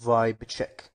vibe check.